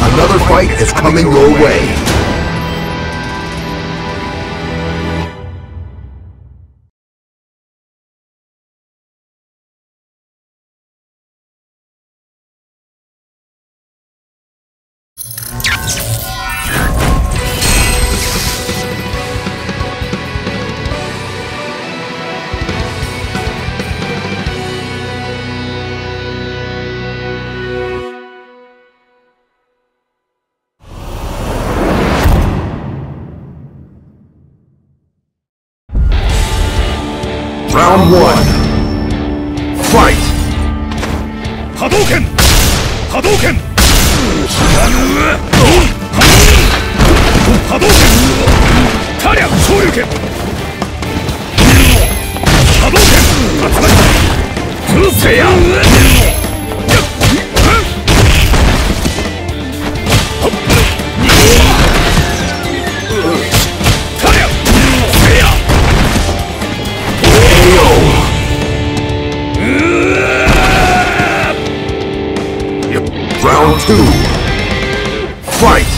Another fight is coming your way. Round one. Fight. Hadouken. Hadouken. Hadouken. Tarya. Shoryuken. Hadouken. Hatsumaki. Seiya. Round two. Fight!